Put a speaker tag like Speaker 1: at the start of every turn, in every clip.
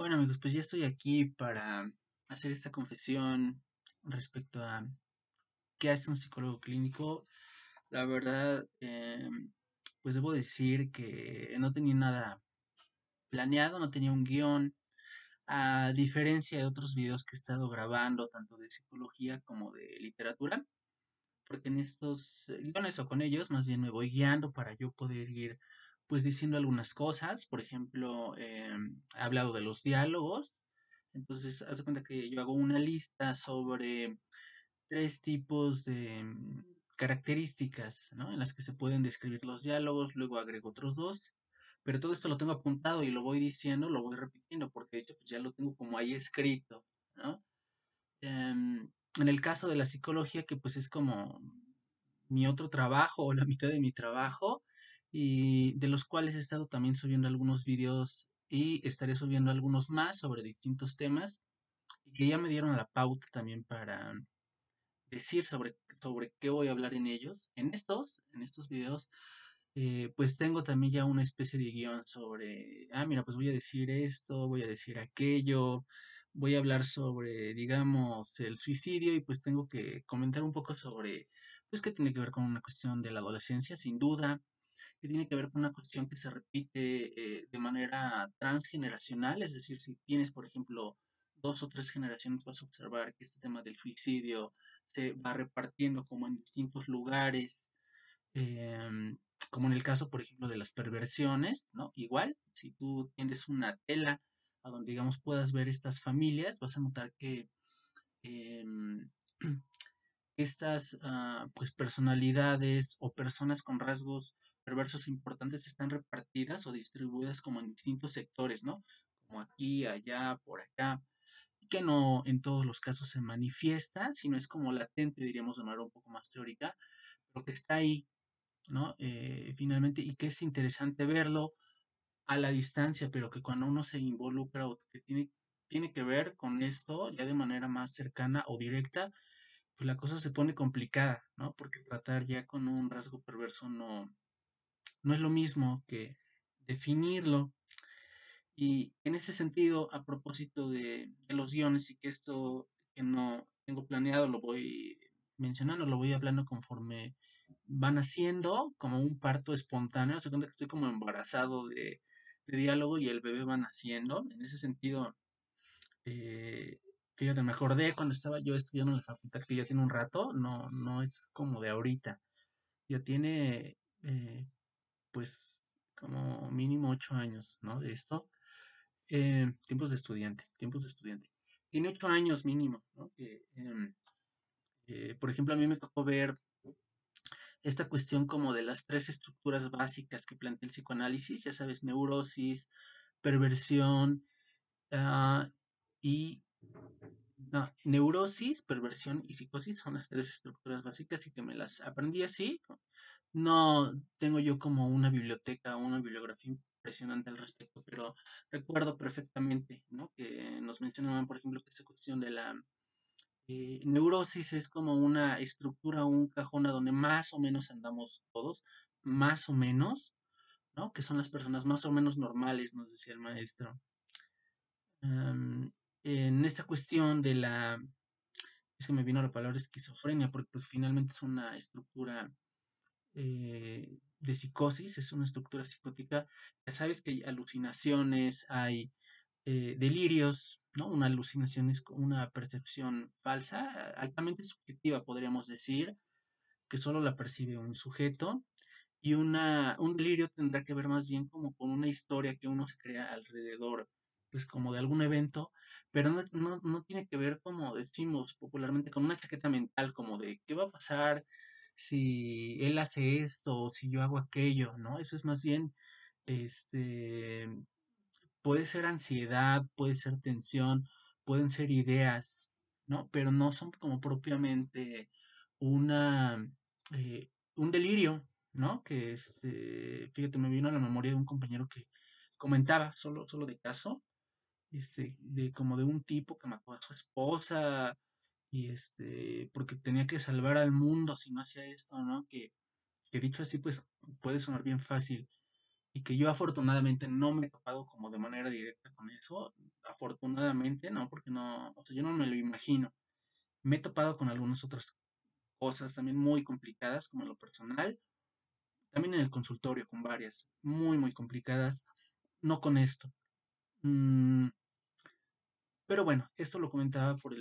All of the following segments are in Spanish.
Speaker 1: Bueno amigos, pues ya estoy aquí para hacer esta confesión respecto a qué hace un psicólogo clínico. La verdad, em, pues debo decir que no tenía nada planeado, no tenía un guion, a diferencia de otros videos que he estado grabando, tanto de psicología como de literatura, porque en estos guiones o con ellos más bien me voy guiando para yo poder ir pues diciendo algunas cosas, por ejemplo, em, he hablado de los diálogos, entonces haz de cuenta que yo hago una lista sobre tres tipos de características, ¿no? En las que se pueden describir los diálogos, luego agrego otros dos, pero todo esto lo tengo apuntado y lo voy diciendo, lo voy repitiendo, porque de hecho pues ya lo tengo como ahí escrito, ¿no? Em, en el caso de la psicología, que pues es como mi otro trabajo o la mitad de mi trabajo, y de los cuales he estado también subiendo algunos videos y estaré subiendo algunos más sobre distintos temas y que ya me dieron la pauta también para decir sobre, sobre qué voy a hablar en ellos. En estos, en estos videos, eh, pues tengo también ya una especie de guion sobre, ah, mira, pues voy a decir esto, voy a decir aquello, voy a hablar sobre, digamos, el suicidio y pues tengo que comentar un poco sobre, pues que tiene que ver con una cuestión de la adolescencia, sin duda, que tiene que ver con una cuestión que se repite eh, de manera transgeneracional, es decir, si tienes, por ejemplo, dos o tres generaciones, vas a observar que este tema del suicidio se va repartiendo como en distintos lugares, em, como en el caso, por ejemplo, de las perversiones, ¿no? Igual, si tú tienes una tela a donde, digamos, puedas ver estas familias, vas a notar que em, estas ah, pues personalidades o personas con rasgos perversos importantes están repartidas o distribuidas como en distintos sectores, ¿no? Como aquí, allá, por acá, y que no en todos los casos se manifiesta, sino es como latente, diríamos de manera un poco más teórica, pero que está ahí, ¿no? Eh, finalmente, y que es interesante verlo a la distancia, pero que cuando uno se involucra o que tiene, tiene que ver con esto ya de manera más cercana o directa, pues la cosa se pone complicada, ¿no? Porque tratar ya con un rasgo perverso no, no es lo mismo que definirlo. Y en ese sentido, a propósito de, los guiones y que esto que no tengo planeado lo voy mencionando, lo voy hablando conforme van haciendo, como un parto espontáneo. Se cuenta que estoy como embarazado de, diálogo y el bebé va naciendo. En ese sentido, eh, fíjate, me acordé cuando estaba yo estudiando en la facultad, que ya tiene un rato, no, no es como de ahorita. Ya tiene eh, pues como mínimo ocho años, ¿no? De esto. Eh, tiempos de estudiante, tiempos de estudiante. Tiene ocho años mínimo, ¿no? Em, eh, por ejemplo, a mí me tocó ver esta cuestión como de las tres estructuras básicas que plantea el psicoanálisis, ya sabes, neurosis, perversión ah, y no, neurosis, perversión y psicosis son las tres estructuras básicas y que me las aprendí así, no tengo yo como una biblioteca o una bibliografía impresionante al respecto, pero recuerdo perfectamente, ¿no? Que nos mencionaban, por ejemplo, que esta cuestión de la eh, neurosis es como una estructura, un cajón a donde más o menos andamos todos, más o menos, ¿no? Que son las personas más o menos normales, nos decía el maestro. En esta cuestión de la, es que me vino la palabra esquizofrenia, porque pues finalmente es una estructura eh, de psicosis, es una estructura psicótica, ya sabes que hay alucinaciones, hay eh, delirios, ¿no? Una alucinación es una percepción falsa, altamente subjetiva, podríamos decir, que solo la percibe un sujeto, y una, un delirio tendrá que ver más bien como con una historia que uno se crea alrededor, pues como de algún evento, pero no, no, no tiene que ver, como decimos popularmente, con una chaqueta mental, como de qué va a pasar, si él hace esto o si yo hago aquello, ¿no? Eso es más bien, este, puede ser ansiedad, puede ser tensión, pueden ser ideas, ¿no? Pero no son como propiamente una, eh, un delirio, ¿no? Que este, fíjate, me vino a la memoria de un compañero que comentaba, solo, solo de caso, este, de como de un tipo que mató a su esposa, y este, porque tenía que salvar al mundo si no hacía esto, ¿no? Que, dicho así, pues puede sonar bien fácil y que yo afortunadamente no me he topado como de manera directa con eso. afortunadamente, no, porque no, o sea, yo no me lo imagino. Me he topado con algunas otras cosas también muy complicadas, como lo personal, también en el consultorio con varias, muy, muy complicadas, no con esto. Mm, pero bueno, esto lo comentaba por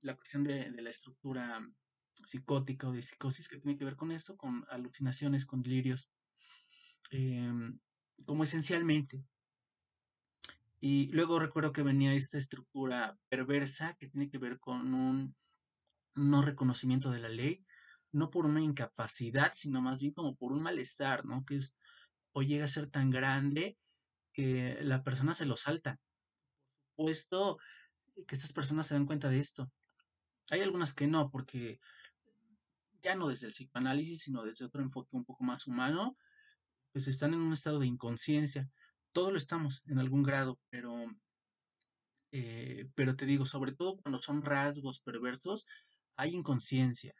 Speaker 1: la cuestión de, la estructura psicótica o de psicosis que tiene que ver con esto, con alucinaciones, con delirios, em, como esencialmente. Y luego recuerdo que venía esta estructura perversa que tiene que ver con un no reconocimiento de la ley, no por una incapacidad, sino más bien como por un malestar, ¿no? Que es, o llega a ser tan grande que la persona se lo salta. Puesto que estas personas se dan cuenta de esto. Hay algunas que no, porque ya no desde el psicoanálisis, sino desde otro enfoque un poco más humano, pues están en un estado de inconsciencia. Todos lo estamos en algún grado, pero, eh, pero te digo, sobre todo cuando son rasgos perversos, hay inconsciencia,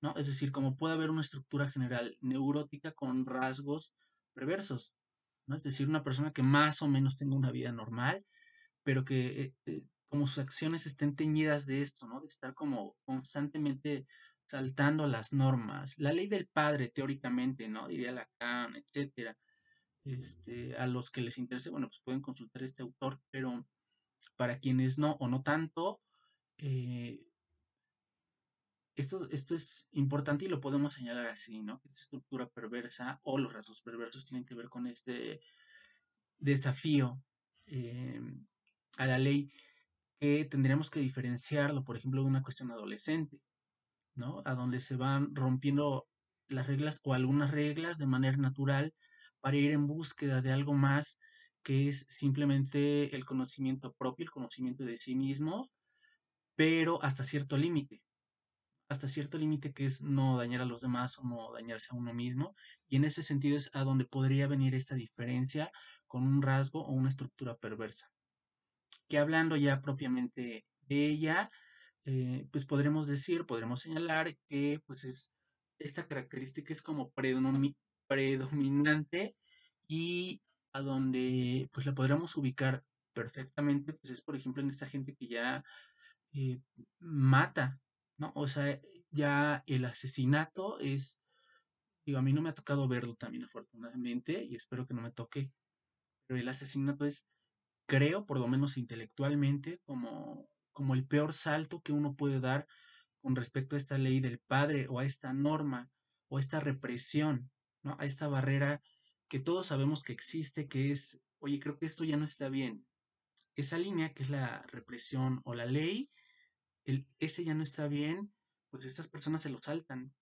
Speaker 1: ¿no? Es decir, como puede haber una estructura general neurótica con rasgos perversos, ¿no? Es decir, una persona que más o menos tenga una vida normal, pero que eh, eh, como sus acciones estén teñidas de esto, ¿no? De estar como constantemente saltando las normas. La ley del padre, teóricamente, ¿no? Diría Lacan, etcétera. Este, a los que les interese, bueno, pues pueden consultar este autor, pero para quienes no o no tanto, eh, esto, esto es importante y lo podemos señalar así, ¿no? Esta estructura perversa o los rasgos perversos tienen que ver con este desafío eh, a la ley que tendríamos que diferenciarlo, por ejemplo, de una cuestión adolescente, ¿no? A donde se van rompiendo las reglas o algunas reglas de manera natural para ir en búsqueda de algo más que es simplemente el conocimiento propio, el conocimiento de sí mismo, pero hasta cierto límite, hasta cierto límite que es no dañar a los demás o no dañarse a uno mismo. Y en ese sentido es a donde podría venir esta diferencia con un rasgo o una estructura perversa. Que hablando ya propiamente de ella, eh, pues podremos decir, podremos señalar que pues es, esta característica es como predominante y a donde pues la podríamos ubicar perfectamente, pues es por ejemplo en esta gente que ya eh, mata ¿no? O sea, ya el asesinato es, digo, a mí no me ha tocado verlo también afortunadamente y espero que no me toque, pero el asesinato es, creo, por lo menos intelectualmente, como, como el peor salto que uno puede dar con respecto a esta ley del padre o a esta norma o a esta represión, ¿no? A esta barrera que todos sabemos que existe, que es, oye, creo que esto ya no está bien. Esa línea que es la represión o la ley, el, ese ya no está bien, pues estas personas se lo saltan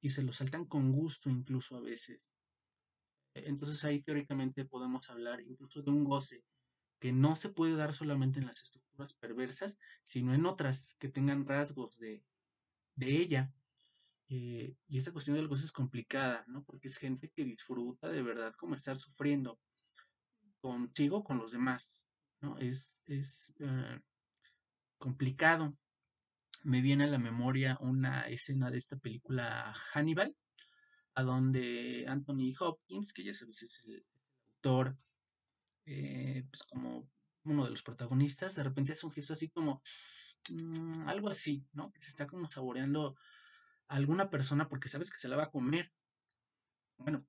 Speaker 1: y se lo saltan con gusto incluso a veces. E, entonces ahí teóricamente podemos hablar incluso de un goce que no se puede dar solamente en las estructuras perversas, sino en otras que tengan rasgos de, de ella. Eh, y esta cuestión del goce es complicada, ¿no? Porque es gente que disfruta de verdad como estar sufriendo contigo, con los demás, ¿no? Es, es eh, complicado me viene a la memoria una escena de esta película Hannibal, a donde Anthony Hopkins, que ya sabes es el, autor, eh, pues como uno de los protagonistas, de repente hace un gesto así como mm, algo así, ¿no? Que se está como saboreando a alguna persona porque sabes que se la va a comer. Bueno,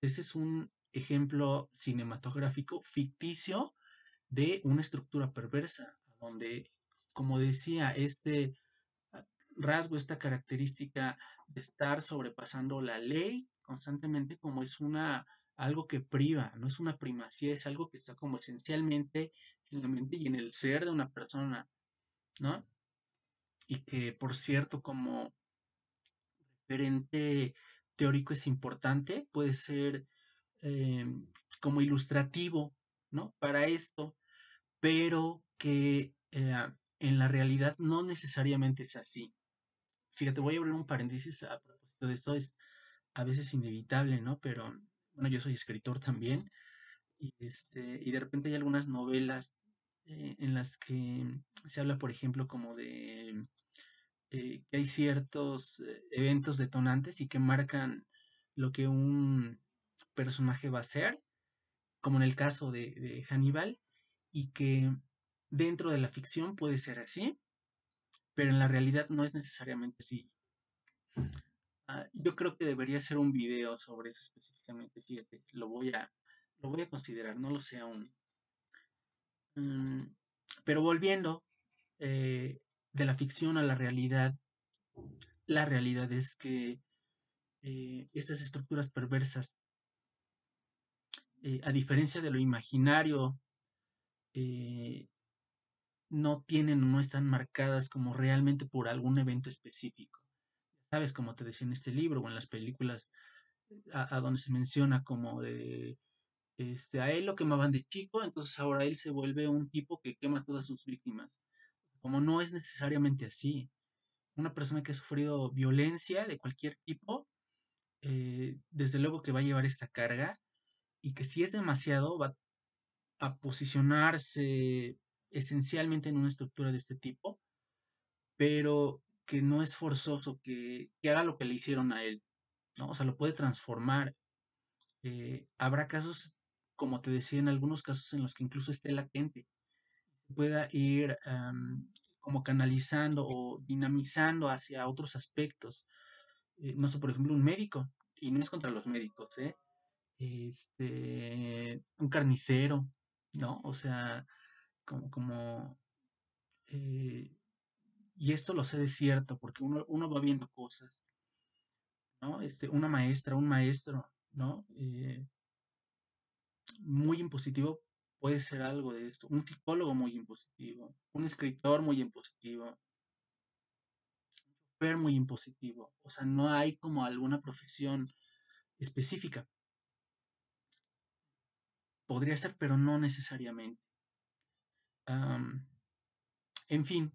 Speaker 1: ese es un ejemplo cinematográfico ficticio de una estructura perversa, donde, como decía, este rasgo, esta característica de estar sobrepasando la ley constantemente como es una algo que priva, no es una primacía, es algo que está como esencialmente en la mente y en el ser de una persona, ¿no? Y que, por cierto, como referente teórico es importante, puede ser em, como ilustrativo, ¿no? Para esto, pero que eh, en la realidad no necesariamente es así. Fíjate, voy a abrir un paréntesis a propósito de esto, es a veces inevitable, ¿no? Pero, bueno, yo soy escritor también, y, este, y de repente hay algunas novelas eh, en las que se habla, por ejemplo, como de eh, que hay ciertos eh, eventos detonantes y que marcan lo que un personaje va a ser, como en el caso de, de Hannibal, y que dentro de la ficción puede ser así, pero en la realidad no es necesariamente así. Ah, yo creo que debería ser un video sobre eso específicamente, fíjate, lo voy a, lo voy a considerar, no lo sé aún. Mm, pero volviendo eh, de la ficción a la realidad, la realidad es que eh, estas estructuras perversas, eh, a diferencia de lo imaginario, no tienen o no están marcadas como realmente por algún evento específico. Sabes, como te decía en este libro o en las películas a, donde se menciona como de, este, a él lo quemaban de chico, entonces ahora él se vuelve un tipo que quema a todas sus víctimas. Como no es necesariamente así. Una persona que ha sufrido violencia de cualquier tipo, eh, desde luego que va a llevar esta carga y que si es demasiado va a posicionarse esencialmente en una estructura de este tipo, pero que no es forzoso que, haga lo que le hicieron a él, ¿no? O sea, lo puede transformar. Eh, habrá casos, como te decía, en algunos casos en los que incluso esté latente, pueda ir como canalizando o dinamizando hacia otros aspectos. Eh, no sé, por ejemplo, un médico, y no es contra los médicos, ¿eh? Este, un carnicero, ¿no? O sea, como, como eh, y esto lo sé de cierto, porque uno, uno, va viendo cosas, ¿no? Este, una maestra, un maestro, ¿no? Eh, muy impositivo puede ser algo de esto, un psicólogo muy impositivo, un escritor muy impositivo, un chofer muy impositivo, o sea, no hay como alguna profesión específica. Podría ser, pero no necesariamente en fin,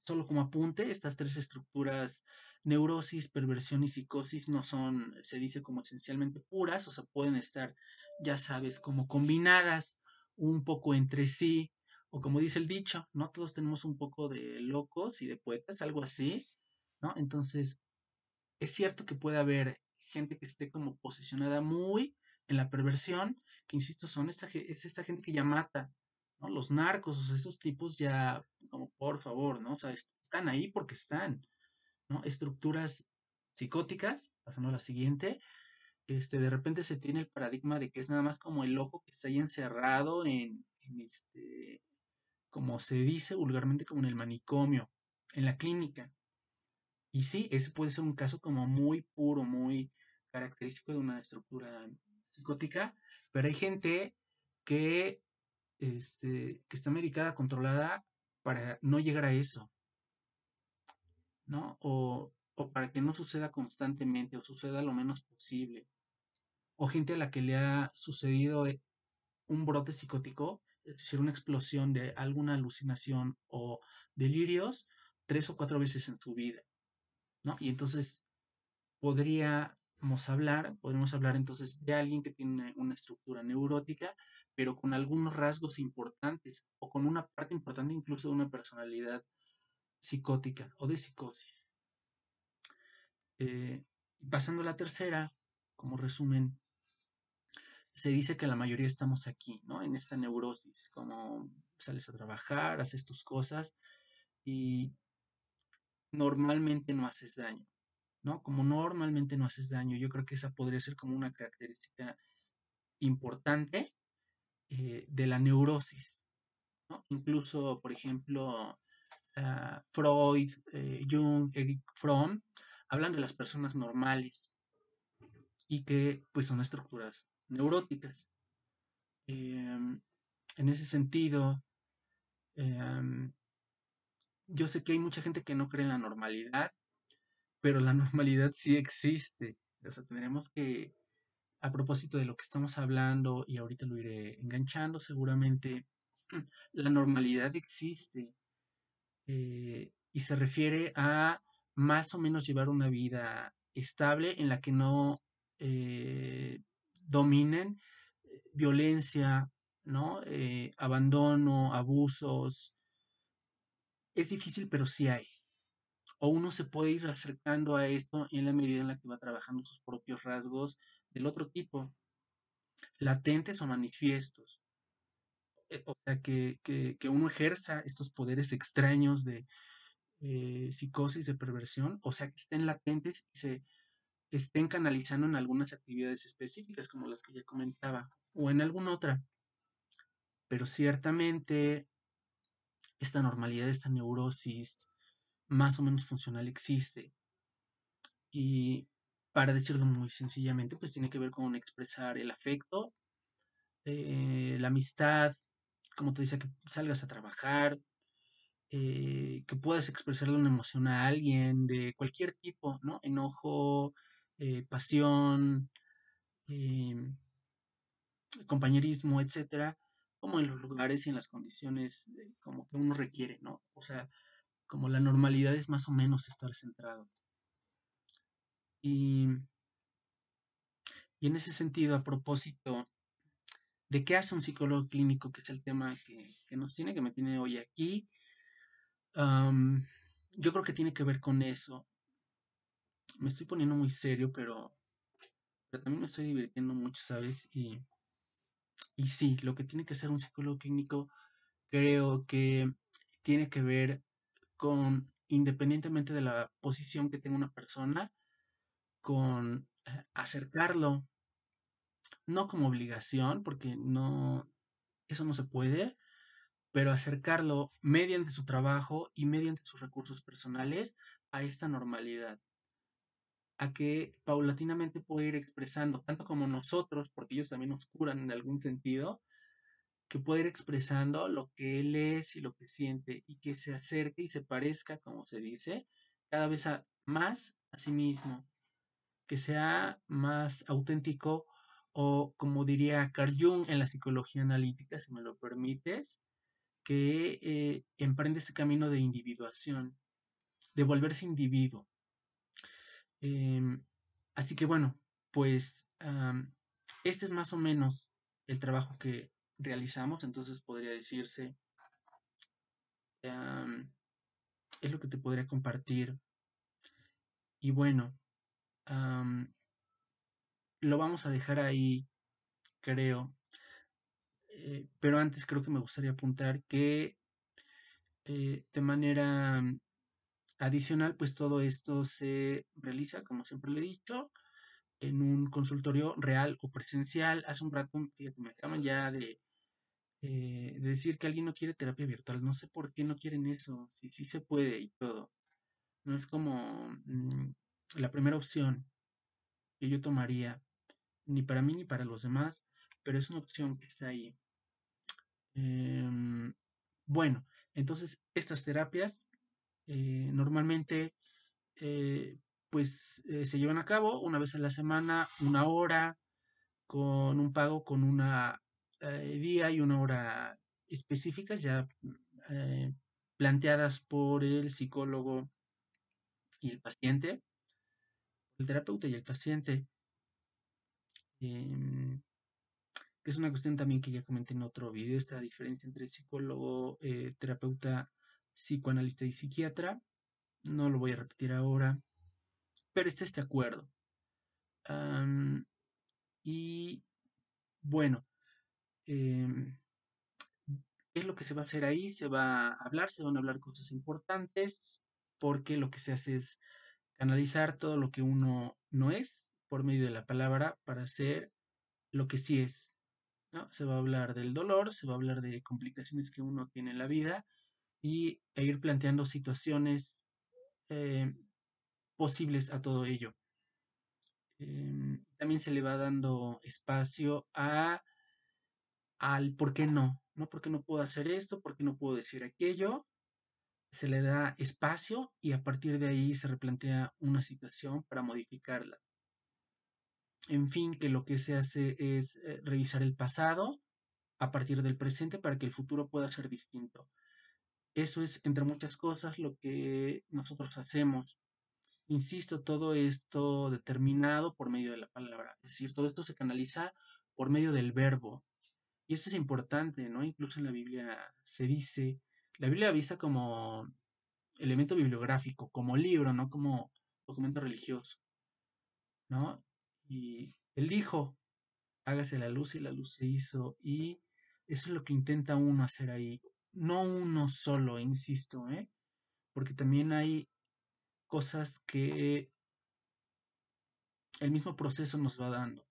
Speaker 1: solo como apunte, estas tres estructuras, neurosis, perversión y psicosis, no son, se dice como esencialmente puras, o sea, pueden estar, ya sabes, como combinadas un poco entre sí, o como dice el dicho, ¿no? Todos tenemos un poco de locos y de poetas, algo así, ¿no? Entonces, es cierto que puede haber gente que esté como posicionada muy en la perversión, que insisto, son esta, es esta gente que ya mata, Los narcos, esos tipos ya, como por favor, ¿no? O sea, están ahí porque están, ¿no? Estructuras psicóticas, pasando a la siguiente, este, de repente se tiene el paradigma de que es nada más como el loco que está ahí encerrado en, en este, como se dice vulgarmente, como en el manicomio, en la clínica. Y sí, ese puede ser un caso como muy puro, muy característico de una estructura psicótica, pero hay gente que este, que está medicada, controlada para no llegar a eso, ¿no? O, para que no suceda constantemente o suceda lo menos posible. O gente a la que le ha sucedido eh, un brote psicótico, es decir, una explosión de alguna alucinación o delirios tres o cuatro veces en su vida, ¿no? Y entonces podríamos hablar, podríamos hablar entonces de alguien que tiene una estructura neurótica pero con algunos rasgos importantes o con una parte importante incluso de una personalidad psicótica o de psicosis. Eh, pasando a la tercera, como resumen, se dice que la mayoría estamos aquí, ¿no? En esta neurosis, como sales a trabajar, haces tus cosas y normalmente no haces daño, ¿no? Como normalmente no haces daño, yo creo que esa podría ser como una característica importante eh, de la neurosis. Incluso, por ejemplo, ah, Freud, eh, Jung, Eric Fromm, hablan de las personas normales y que pues son estructuras neuróticas. Em, en ese sentido, em, yo sé que hay mucha gente que no cree en la normalidad, pero la normalidad sí existe. O sea, tendremos que a propósito de lo que estamos hablando, y ahorita lo iré enganchando seguramente, la normalidad existe eh, y se refiere a más o menos llevar una vida estable en la que no eh, dominen eh, violencia, ¿no? abandono, abusos. Es difícil, pero sí hay. O uno se puede ir acercando a esto en la medida en la que va trabajando sus propios rasgos del otro tipo, latentes o manifiestos. eh, o sea, que, que, uno ejerza estos poderes extraños de eh, psicosis, de perversión, o sea, que estén latentes y se estén canalizando en algunas actividades específicas, como las que ya comentaba, o en alguna otra. Pero ciertamente esta normalidad, esta neurosis más o menos funcional existe. Y para decirlo muy sencillamente, pues tiene que ver con expresar el afecto, eh, la amistad, como te decía, que salgas a trabajar, eh, que puedas expresarle una emoción a alguien de cualquier tipo, ¿no? Enojo, eh, pasión, em, compañerismo, etcétera, como en los lugares y en las condiciones como que uno requiere, ¿no? O sea, como la normalidad es más o menos estar centrado. Y, y en ese sentido, a propósito de qué hace un psicólogo clínico, que es el tema que, nos tiene, que me tiene hoy aquí, yo creo que tiene que ver con eso. Me estoy poniendo muy serio, pero, pero también me estoy divirtiendo mucho, ¿sabes? Y, y sí, lo que tiene que ser un psicólogo clínico creo que tiene que ver con, independientemente de la posición que tenga una persona, con eh, acercarlo no como obligación, porque no, eso no se puede, pero acercarlo mediante su trabajo y mediante sus recursos personales a esta normalidad, a que paulatinamente puede ir expresando, tanto como nosotros, porque ellos también nos curan en algún sentido, que puede ir expresando lo que él es y lo que siente, y que se acerque y se parezca, como se dice, cada vez más a sí mismo, que sea más auténtico o como diría Carl Jung en la psicología analítica, si me lo permites, que eh, emprende ese camino de individuación, de volverse individuo. Em, así que bueno, pues este es más o menos el trabajo que realizamos, entonces podría decirse, es lo que te podría compartir. Y bueno, lo vamos a dejar ahí, creo. Eh, pero antes creo que me gustaría apuntar que eh, de manera adicional, pues todo esto se realiza, como siempre le he dicho, en un consultorio real o presencial. Hace un rato, me acaban ya de, eh, decir que alguien no quiere terapia virtual. No sé por qué no quieren eso, si sí se puede y todo. No es como mm, la primera opción que yo tomaría ni para mí ni para los demás, pero es una opción que está ahí. Em, bueno, entonces estas terapias eh, normalmente eh, pues eh, se llevan a cabo una vez a la semana, una hora, con un pago con una día y una hora específicas ya planteadas por el psicólogo y el paciente, el terapeuta y el paciente. Em, es una cuestión también que ya comenté en otro video, esta diferencia entre psicólogo, eh, terapeuta, psicoanalista y psiquiatra. No lo voy a repetir ahora, pero está este acuerdo. y bueno, em, ¿qué es lo que se va a hacer ahí? Se va a hablar, se van a hablar cosas importantes, porque lo que se hace es canalizar todo lo que uno no es por medio de la palabra para ser lo que sí es. ¿no? Se va a hablar del dolor, se va a hablar de complicaciones que uno tiene en la vida y e ir planteando situaciones eh, posibles a todo ello. Em, también se le va dando espacio a al por qué no, ¿no? ¿Por qué no puedo hacer esto? ¿Por qué no puedo decir aquello? Se le da espacio y a partir de ahí se replantea una situación para modificarla en fin, que lo que se hace es eh, revisar el pasado a partir del presente para que el futuro pueda ser distinto. Eso es, entre muchas cosas, lo que nosotros hacemos. Insisto, todo esto determinado por medio de la palabra. Es decir, todo esto se canaliza por medio del verbo. Y eso es importante, ¿no? Incluso en la Biblia se dice, la Biblia avisa como elemento bibliográfico, como libro, no como documento religioso, ¿no? Y él dijo, hágase la luz y la luz se hizo. Y Eso es lo que intenta uno hacer ahí. No uno solo, insisto, ¿eh? Porque también hay cosas que el mismo proceso nos va dando.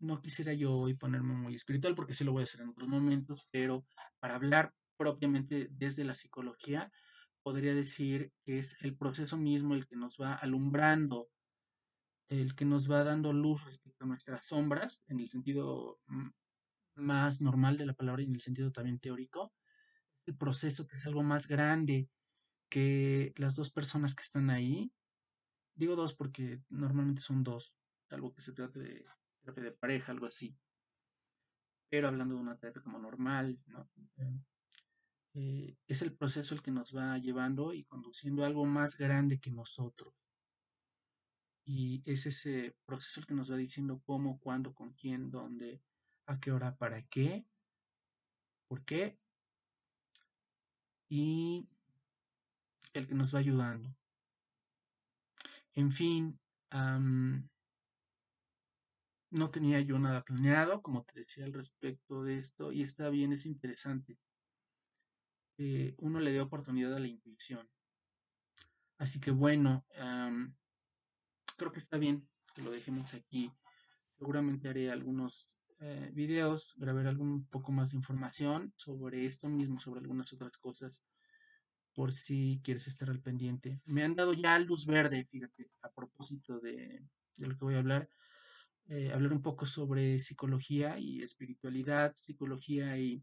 Speaker 1: No quisiera yo hoy ponerme muy espiritual porque sí lo voy a hacer en otros momentos, pero para hablar propiamente desde la psicología, podría decir que es el proceso mismo el que nos va alumbrando, el que nos va dando luz respecto a nuestras sombras, en el sentido más normal de la palabra y en el sentido también teórico. El proceso que es algo más grande que las dos personas que están ahí. Digo dos porque normalmente son dos, algo que se trate de terapia de pareja, algo así. Pero hablando de una terapia como normal, ¿no? Eh, es el proceso el que nos va llevando y conduciendo algo más grande que nosotros. Y es ese proceso el que nos va diciendo cómo, cuándo, con quién, dónde, a qué hora, para qué, por qué. Y el que nos va ayudando. En fin, no tenía yo nada planeado, como te decía al respecto de esto, y está bien, es interesante. Uno le dio oportunidad a la intuición. Así que bueno, creo que está bien que lo dejemos aquí. Seguramente haré algunos eh, videos, grabaré algún poco más de información sobre esto mismo, sobre algunas otras cosas, por si quieres estar al pendiente. Me han dado ya luz verde, fíjate, a propósito de, lo que voy a hablar. Eh, hablar un poco sobre psicología y espiritualidad, psicología y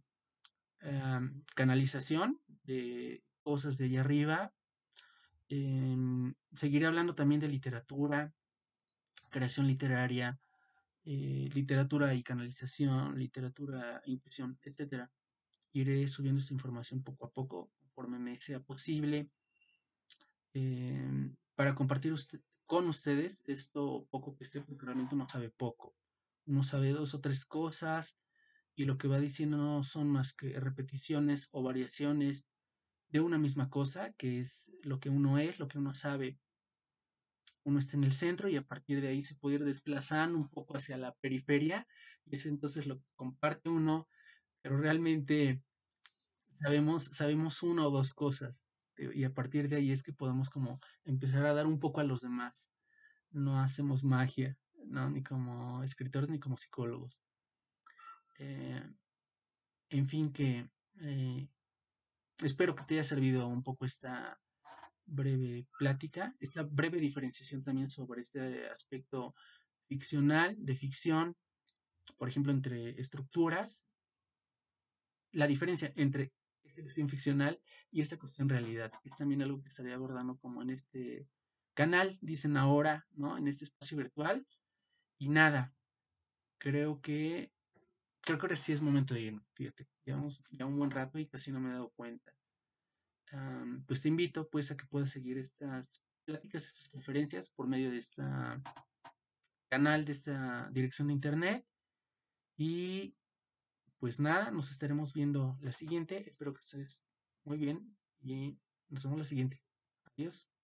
Speaker 1: canalización de cosas de allá arriba. Em, seguiré hablando también de literatura, creación literaria, eh, literatura y canalización, literatura e intuición, etc. Iré subiendo esta información poco a poco, conforme me sea posible, em, para compartir con ustedes esto poco que sé, porque realmente uno sabe poco. Uno sabe dos o tres cosas, y lo que va diciendo no son más que repeticiones o variaciones de una misma cosa, que es lo que uno es, lo que uno sabe. Uno está en el centro y a partir de ahí se puede ir desplazando un poco hacia la periferia y es entonces lo que comparte uno, pero realmente sabemos, sabemos una o dos cosas y a partir de ahí es que podemos como empezar a dar un poco a los demás. No hacemos magia, ¿no? Ni como escritores ni como psicólogos. Eh, en fin, que eh, espero que te haya servido un poco esta breve plática, esta breve diferenciación también sobre este aspecto ficcional, de ficción, por ejemplo, entre estructuras, la diferencia entre esta cuestión ficcional y esta cuestión realidad, es también algo que estaré abordando como en este canal, dicen ahora, ¿no? En este espacio virtual. Y nada, creo que creo que ahora sí es momento de irnos, fíjate, llevamos ya un buen rato y casi no me he dado cuenta. pues te invito pues a que puedas seguir estas pláticas, estas conferencias por medio de este canal, de esta dirección de internet. Y pues nada, nos estaremos viendo la siguiente. Espero que estés muy bien y nos vemos la siguiente. Adiós.